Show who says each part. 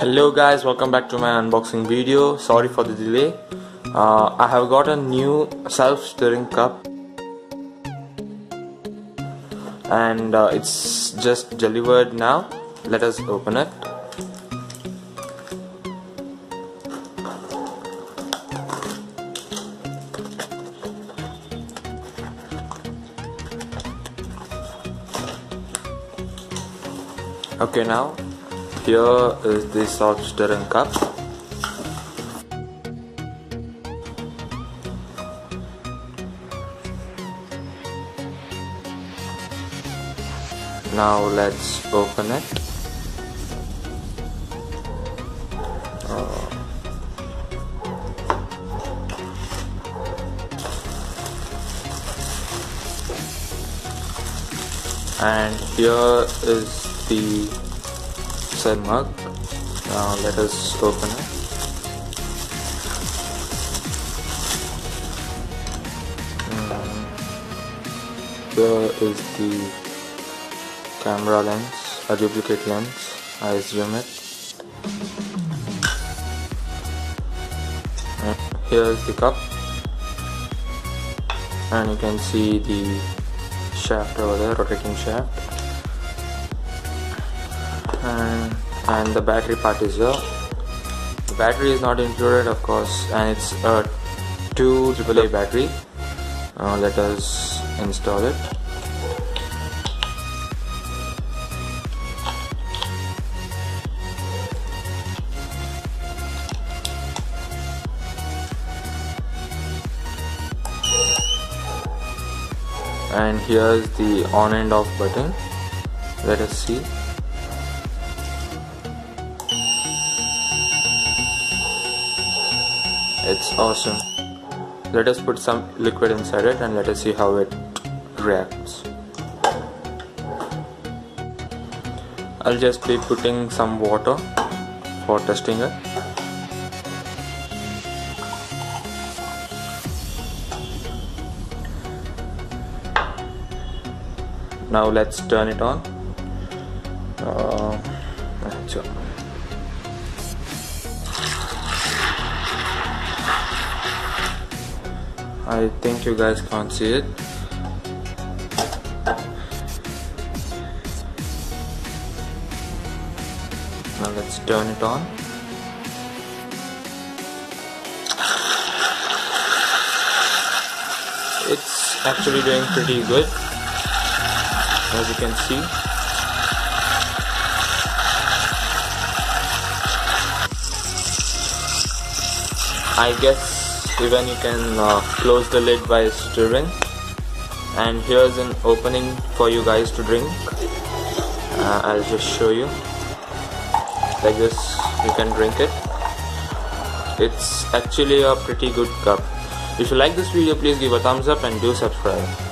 Speaker 1: Hello guys, welcome back to my unboxing video. Sorry for the delay. Uh, I have got a new self-stirring cup and uh, it's just delivered now. Let us open it. Okay now here is the self stirring cup. Now let's open it. And here is the inside mug now let us open it. Mm. here is the camera lens a duplicate lens. I zoom it. And here is the cup. And you can see the shaft over there rotating shaft and, and the battery part is here. The battery is not included of course and it's a 2 AAA battery. Uh, let us install it. And here's the on and off button. Let us see it's awesome. Let us put some liquid inside it and let us see how it reacts. I'll just be putting some water for testing it. Now let's turn it on. Uh, I think you guys can't see it. Now let's turn it on. It's actually doing pretty good as you can see. I guess even you can uh, close the lid by stirring. And here's an opening for you guys to drink. Uh, I'll just show you. Like this you can drink it. It's actually a pretty good cup. If you like this video please give a thumbs up and do subscribe